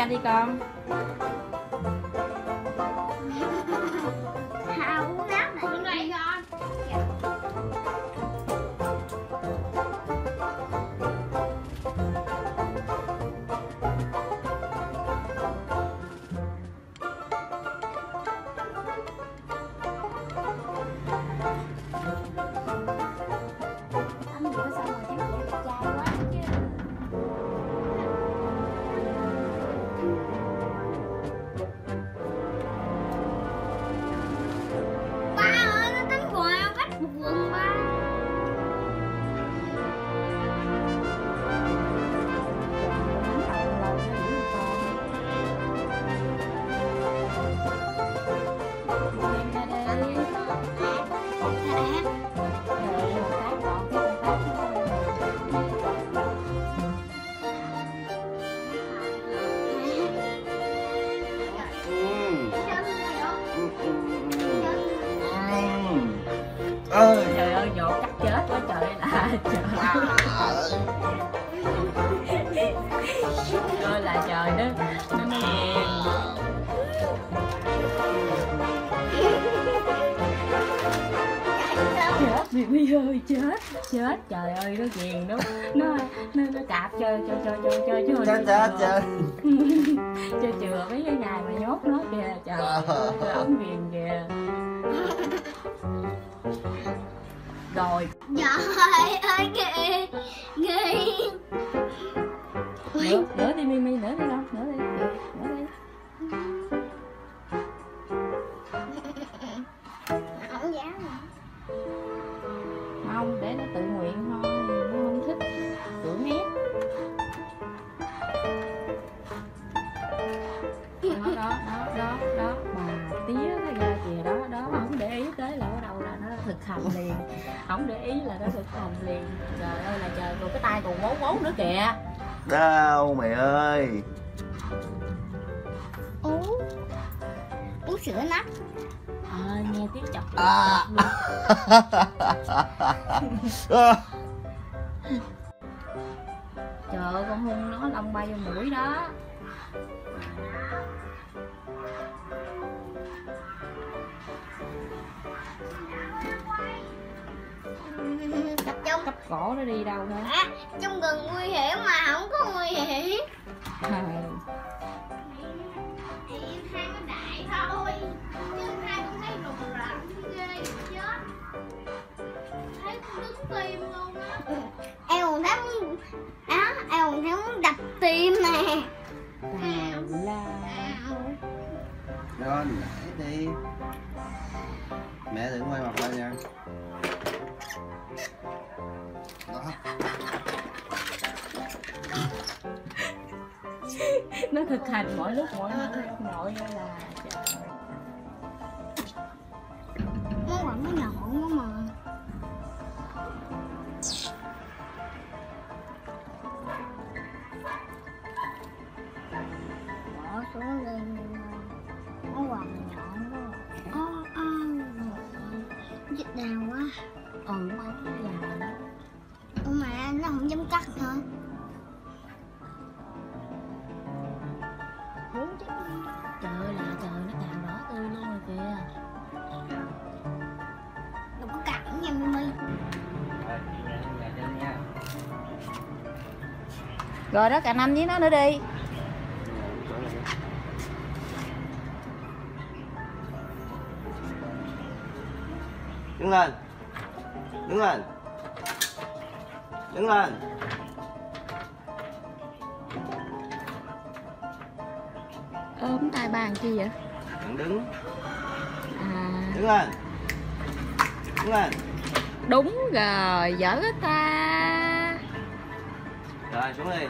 ya Nikam. Ơi. Trời ơi nhột cắt chết quá trời là trời. Ơi là trời đó nó nó ghiền chết Bibi ơi chết chết trời ơi nó ghiền nó nó nó, nó cạp cho cho cho cho cho cho chết chết chết. cho chừa mấy cái ngày mà nhốt nó kìa trời ơi ổng ghiền kìa rồi. Trời ơi kìa Ghê nữa nữa đi mimi nữa đi không liền không để ý là nó thực hành liền. Trời ơi là trời rồi cái tay còn ngố ngố nữa kìa. Đâu mẹ ơi? Uống Uống sữa nắp ờ nghe tiếng chọc À. À. trời ơi con hung nó lông bay vô mũi đó Cấp cổ nó đi đâu nữa à, Trong gần nguy hiểm mà không có nguy hiểm. Em hai cái đại thôi Chứ hai con thấy rùng rợn ghê chết. Thấy con đứng tim luôn á. Em còn thấy muốn Á, em còn thấy muốn đập tim nè. Tào la. Rồi để đi. Mẹ đừng quay mặt lên nha đó. Nó thực hành mỗi lúc, mỗi nơi mỗi như là trời Muốn quẳng cái nhọn quá mà Bỏ xuống lên Nó quằn nhọn quá. Ô ô Nhức đau trời ơi là trời nó cào đỏ tươi luôn rồi kìa. Đừng có cắt nha Mimi. Rồi đó cà năm với nó nữa đi. Đứng lên. Đứng lên. Đứng lên ôm tay bàn chi vậy? Đừng đứng. À. Đứng lên. Đứng lên. Đúng rồi á ta. Rồi xuống đi